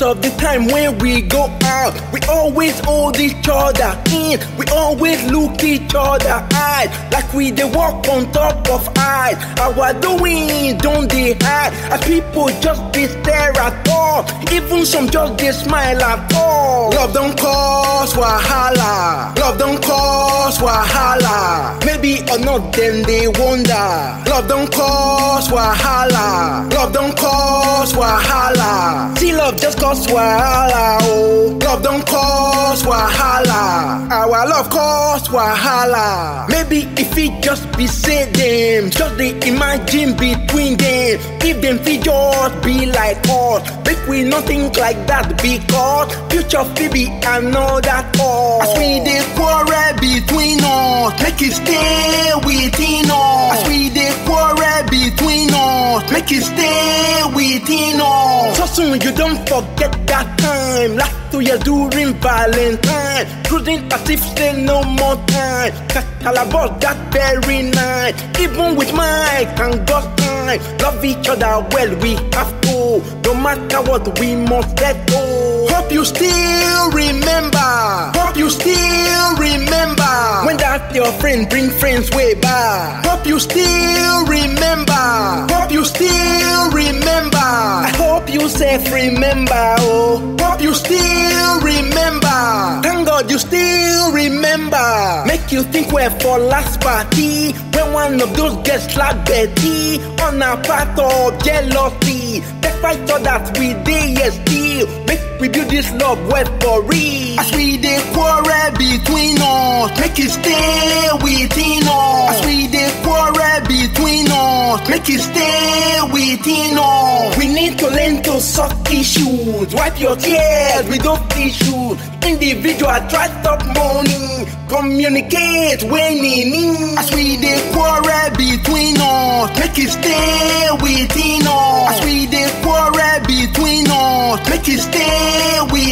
Most of the time when we go out, we always hold each other in. We always look each other eye like we they walk on top of eye. Our doing don't they hide as people just they stare at all. Even some just they smile at all. Love don't cause wahala. Love don't cause wahala. Maybe or not, then they wonder. Love don't cause wahala. Love don't cause wahala. See, love just cause wahala. Oh, love don't cause wahala. Our love cause wahala. Maybe if it just be say them, just they imagine between them. If them fit just be like us, make we not think like that because future Phoebe and know that all. As we they quarrel between us, make it stay within us. As we between make it stay within us. So soon you don't forget that time. Last two years during Valentine, cruising as if say no more time. Calabar that very night, even with Mike and God's time. Love each other well, we have to. No matter what, we must let go. Hope you still remember. Hope you still remember. Your friend bring friends way back. Hope you still remember. Hope you still remember. I hope you safe remember. Oh, hope you still remember. Thank God you still remember. Make you think we're for last party. When one of those gets slapped Betty on a part of jealousy. Despite all that we did, yes, still make we build this love well for real. As we dey quarrel between us, make it stay within us. As we quarrel between us, make it stay within us. We need to learn to sort issues, wipe your tears with those issues. Individual try stop mourning, communicate when in need. As we dey quarrel between us, make it stay within us.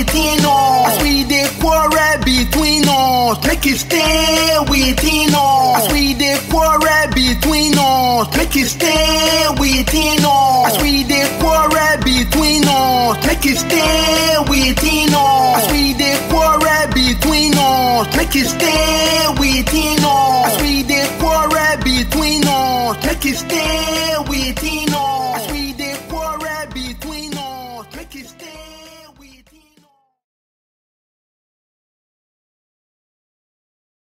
Within us. As we dey quarrel between us, make it stay within us. As we dey quarrel between us, make it stay within us. As we dey quarrel between us, make it stay within us. As we dey quarrel between us, make it stay within us. As we dey quarrel between us, make it stay